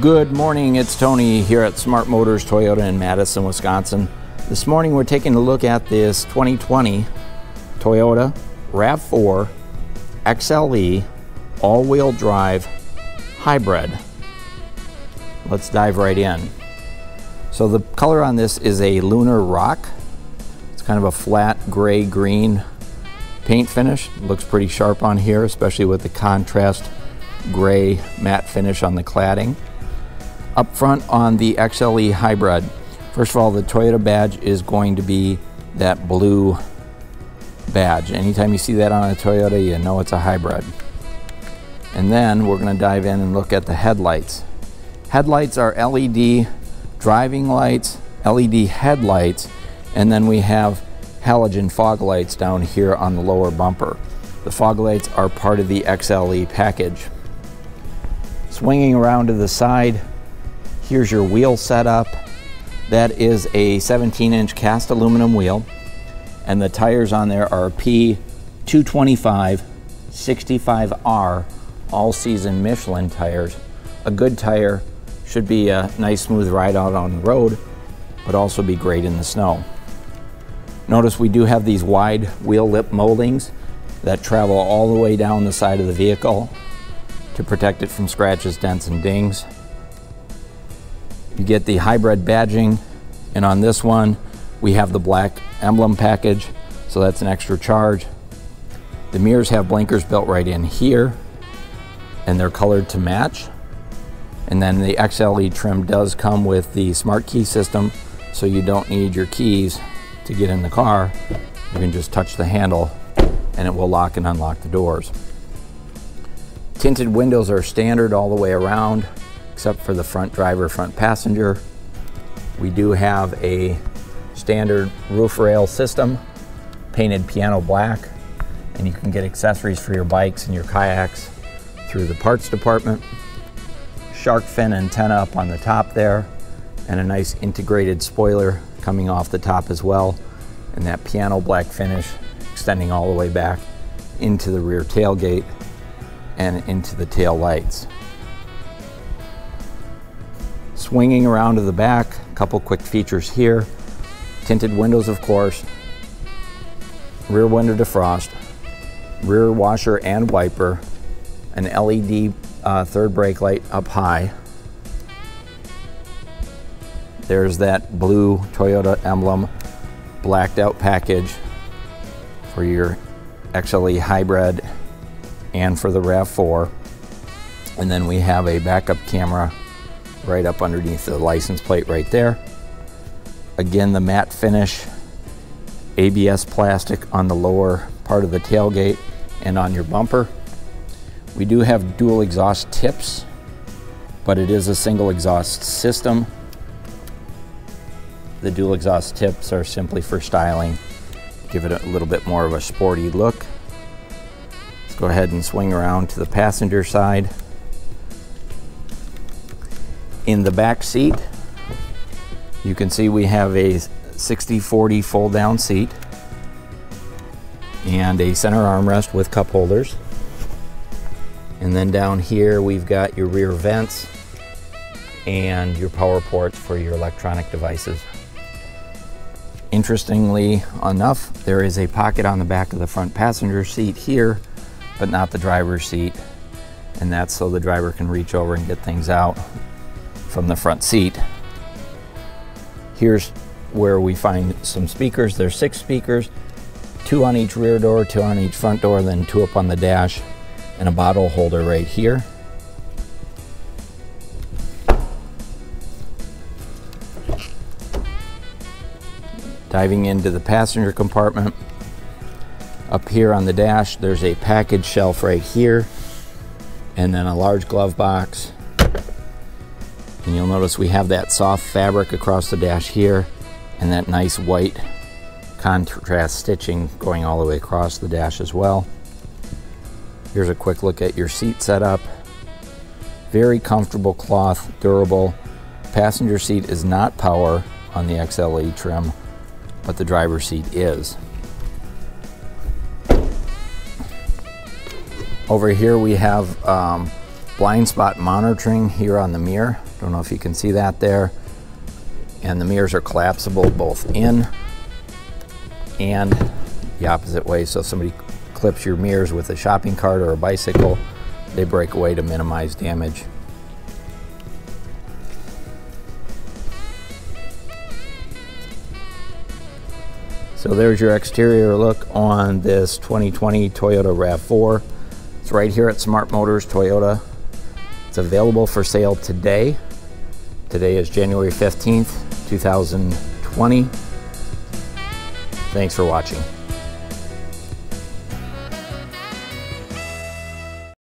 Good morning, it's Tony here at Smart Motors Toyota in Madison, Wisconsin. This morning we're taking a look at this 2020 Toyota RAV4 XLE all-wheel drive hybrid. Let's dive right in. So the color on this is a lunar rock. It's kind of a flat gray green paint finish. Looks pretty sharp on here, especially with the contrast gray matte finish on the cladding. Up front on the XLE Hybrid, first of all, the Toyota badge is going to be that blue badge. Anytime you see that on a Toyota, you know it's a hybrid. And then we're going to dive in and look at the headlights. Headlights are LED driving lights, LED headlights, and then we have halogen fog lights down here on the lower bumper. The fog lights are part of the XLE package. Swinging around to the side, here's your wheel setup. That is a 17 inch cast aluminum wheel and the tires on there are P225 65R all season Michelin tires. A good tire should be a nice smooth ride out on the road, but also be great in the snow. Notice we do have these wide wheel lip moldings that travel all the way down the side of the vehicle to protect it from scratches, dents, and dings. You get the hybrid badging, and on this one, we have the black emblem package, so that's an extra charge. The mirrors have blinkers built right in here, and they're colored to match. And then the XLE trim does come with the smart key system, so you don't need your keys to get in the car. You can just touch the handle and it will lock and unlock the doors. Tinted windows are standard all the way around, except for the front driver, front passenger. We do have a standard roof rail system, painted piano black, and you can get accessories for your bikes and your kayaks through the parts department. Shark fin antenna up on the top there, and a nice integrated spoiler coming off the top as well, and that piano black finish extending all the way back into the rear tailgate and into the tail lights. Swinging around to the back, a couple quick features here. Tinted windows, of course, rear window defrost, rear washer and wiper, an LED uh, third brake light up high. There's that blue Toyota emblem blacked out package for your XLE hybrid and for the RAV4. And then we have a backup camera right up underneath the license plate right there. Again, the matte finish, ABS plastic on the lower part of the tailgate and on your bumper. We do have dual exhaust tips, but it is a single exhaust system. The dual exhaust tips are simply for styling, give it a little bit more of a sporty look. Let's go ahead and swing around to the passenger side. In the back seat, you can see we have a 60-40 fold down seat and a center armrest with cup holders. And then down here we've got your rear vents and your power ports for your electronic devices. Interestingly enough, there is a pocket on the back of the front passenger seat here, but not the driver's seat. And that's so the driver can reach over and get things out from the front seat. Here's where we find some speakers. There's six speakers, two on each rear door, two on each front door, then two up on the dash, and a bottle holder right here. Diving into the passenger compartment. Up here on the dash, there's a package shelf right here, and then a large glove box and you'll notice we have that soft fabric across the dash here and that nice white contrast stitching going all the way across the dash as well. Here's a quick look at your seat setup. Very comfortable cloth, durable. Passenger seat is not power on the XLE trim, but the driver's seat is. Over here we have um, blind spot monitoring here on the mirror. Don't know if you can see that there. And the mirrors are collapsible both in and the opposite way. So if somebody clips your mirrors with a shopping cart or a bicycle, they break away to minimize damage. So there's your exterior look on this 2020 Toyota RAV4. It's right here at Smart Motors Toyota. It's available for sale today. Today is January 15th, 2020. Thanks for watching.